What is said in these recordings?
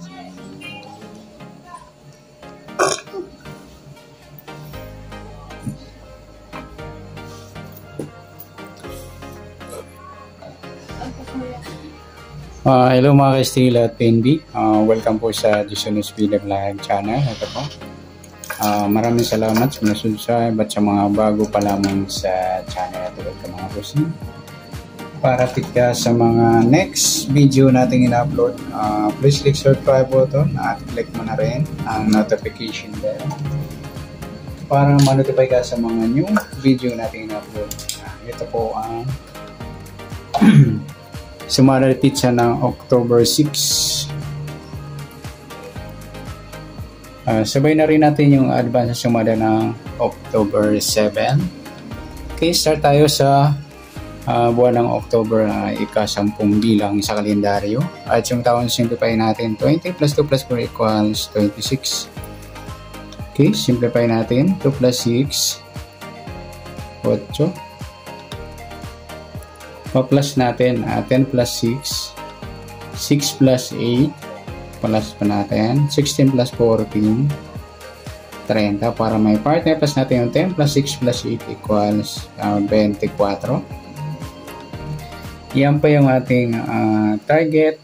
Uh, hello mga ka-Steel at PNB. Uh, welcome po sa Dishonest Philip Live channel. Ito po. Uh, maraming salamat sa nasubscribe at sa mga bago pa lamang sa channel at ka mga bossing. Para tika sa mga next video natin in-upload, uh, please click subscribe button at click mo na rin ang notification bell para ma-notify ka sa mga new video natin in-upload. Uh, ito po ang Sumarapit siya ng October 6. Uh, sabay na rin natin yung advance na sumada ng October 7. Okay, start tayo sa uh, buwan ng October na uh, ika-sampung bilang sa kalendaryo. At yung taon simplify natin, 20 plus 2 plus 4 equals 26. Okay, simplify natin. 2 plus 6, 8. Pa-plus natin, uh, 10 plus 6, 6 plus 8, plus pa natin, 16 plus 14, 30 para may partner plus natin yung 10 plus 6 plus 8 equals uh, 24. Yan pa yung ating uh, target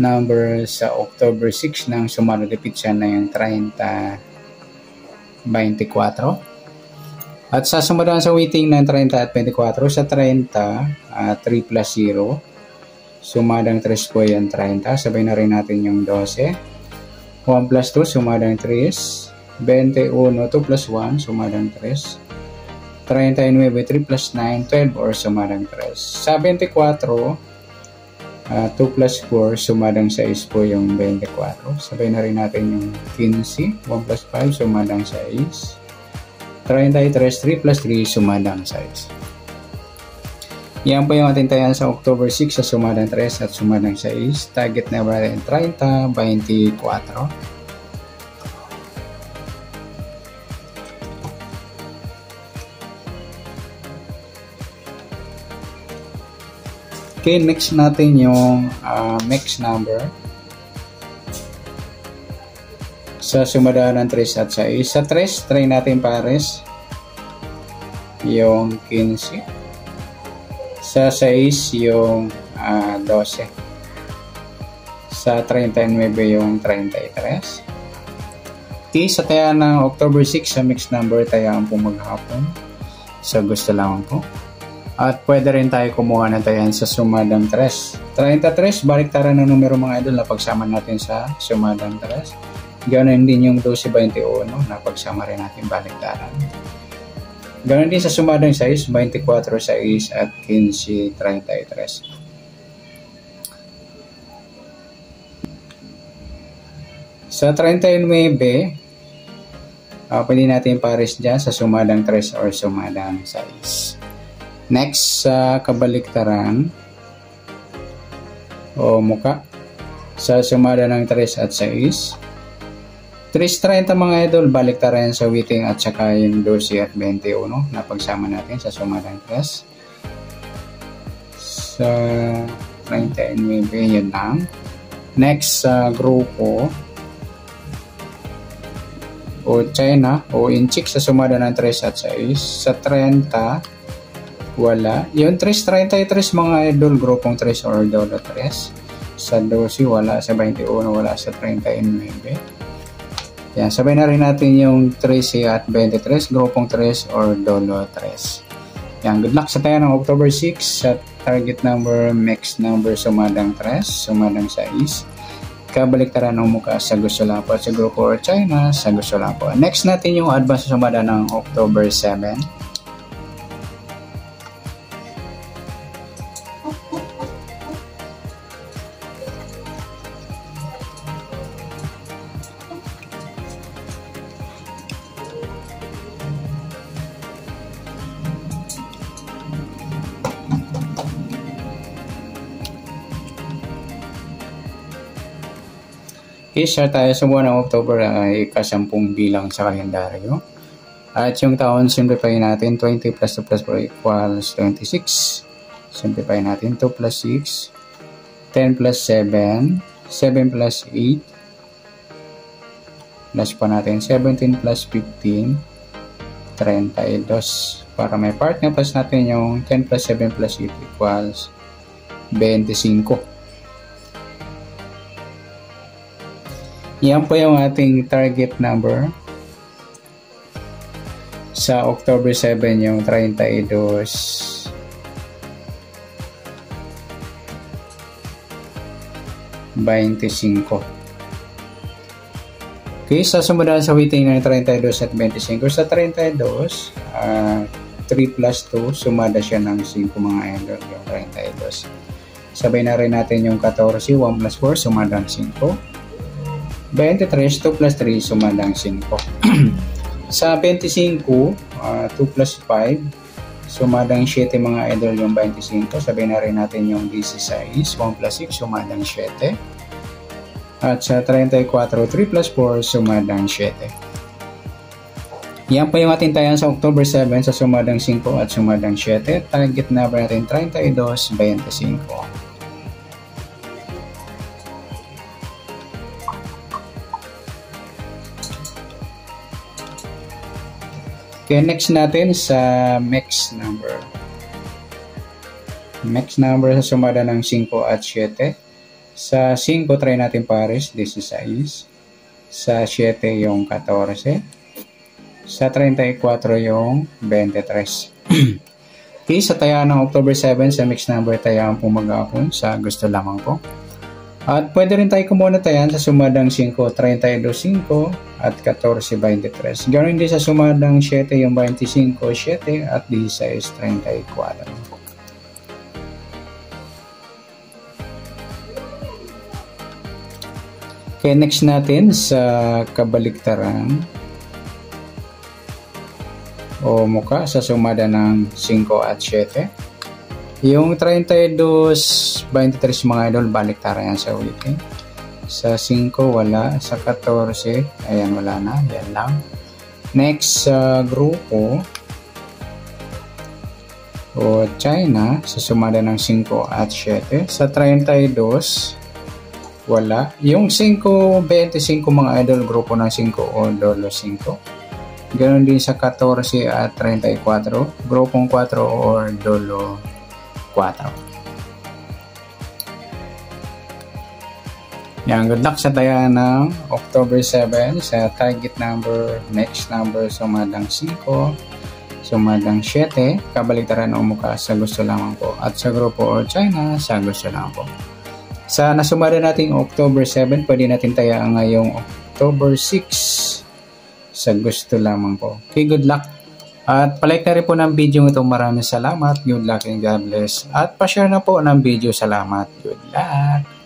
number sa October 6 nang sumalipit siya na yung 30 24. At sa sumunod sa weighting ng 30 at 24, sa 30, uh, 3 plus 0. Sumadang 3 po yan 30. Sabay na rin natin yung 12. 1 plus 2, sumadang 3. 21, 2 plus 1, sumadang 3. 39, 3 plus 9, 12 or sumadang 3. Sa 24, uh, 2 plus 4, sumadang 6 po yung 24. Sabay na rin natin yung 15. 1 plus 5, sumadang 6. 33, 3 plus 3, sumadang size. Yan po yung ating tayan sa October 6 sa sumadang 3 at sumadang 6. Target number natin 30, 24. Okay, next natin yung uh, mix number. sa sumadaan ng 3 at 6. Sa 3, try natin pares yung 15. Sa 6, yung uh, 12. Sa 39 yung 33. Okay, sa taya ng October 6 sa mixed number, tayaan po maghapon. Sa so, gusto lang po. At pwede rin tayo kumuha ng tayan sa sumadang 3. 33, balik tara ng numero mga idol na pagsama natin sa sumadang 3. Ganon din yung 12.21 na pagsama rin natin baliktaran. Ganon din sa sumadang size, 24 size at 15.33. Sa 39, uh, pwede natin pares dyan sa sumadang 3 or sumadang size. Next, sa kabaliktaran o muka sa sumada ng 3 at 6 3.30 mga idol, balik ta rin sa waiting at saka yung 12 at 21 na pagsama natin sa sumadang class. Sa 39 yun lang. Next sa grupo o China o Inchik sa sumada ng 3 at 6. Sa 30 wala. Yung 3.33 mga idol, grupong 3 or dolo 3. Sa 12 wala, sa 21 wala, sa 39 yan, sabay na rin natin yung 13 at 23, grupong 3 or dolo 3. Yan, good luck sa tayo ng October 6 at target number, mix number, sumadang 3, sumadang 6. Kabaliktaran ng mukha sa gusto lang po sa grupo or China, sa gusto lang po. Next natin yung advance sumada ng October 7. Isa tayo sa buwan ng October ay kasampung bilang sa kalendaryo. At yung taon, simplify natin. 20 plus 2 plus 4 equals 26. Simplify natin. 2 plus 6. 10 plus 7. 7 plus 8. Plus pa natin 17 plus 15. 32. Para may partner plus natin yung 10 plus 7 plus 8 equals 25. Yan po yung ating target number. Sa October 7 yung 32 25. Okay, sa sumunod sa waiting ng 32 at 25. Sa 32, uh, 3 plus 2, sumada siya ng 5 mga idol, yung 32. Sabay na rin natin yung 14, 1 plus 4, sumada ng 5. 23, 2 plus 3, sumada ng 5. sa 25, uh, 2 plus 5, sumadang 7 mga idol yung 25. Sabay na rin natin yung 16, 1 plus 6, sumadang 7. At sa 34, 3 plus 4, sumadang 7. Yan po yung ating tayan sa October 7 sa sumadang 5 at sumadang 7. Target number natin 32, 25. Okay, next natin sa mix number. Mix number sa sumada ng 5 at 7. Sa 5, try natin pares, 16. Sa 7, yung 14. Sa 34, yung 23. okay, sa taya ng October 7, sa mix number tayaan po mag-apon sa gusto lamang po. At pwede rin tayo kumuna tayan sa sumadang 5, 32, 5 at 14, 23. Ganoon din sa sumadang 7, yung 25, 7 at 16, 34. Okay, next natin sa kabaliktaran o muka sa sumada ng 5 at 7. Yung 32, 23 mga idol, baliktaran yan sa ulitin. Sa 5, wala. Sa 14, ayan, wala na. Yan lang. Next sa uh, grupo o China sa sumada ng 5 at 7. Sa 32, wala. Yung 5.25 mga idol, grupo ng 5 o dolo 5. Ganon din sa 14 at 34, grupong 4 or dolo 4. Yan, good luck sa taya ng October 7 sa target number, next number, sumadang 5, sumadang 7, kabaliktaran o mukha sa gusto lamang po. At sa grupo or China, sa gusto lamang po. Sa nasumada nating October 7, pwede natin tayaan ngayong October 6 sa gusto lamang po. Okay, good luck. At palike na rin po ng video ito. Maraming salamat. Good luck and God bless. At pa-share na po ng video. Salamat. Good luck.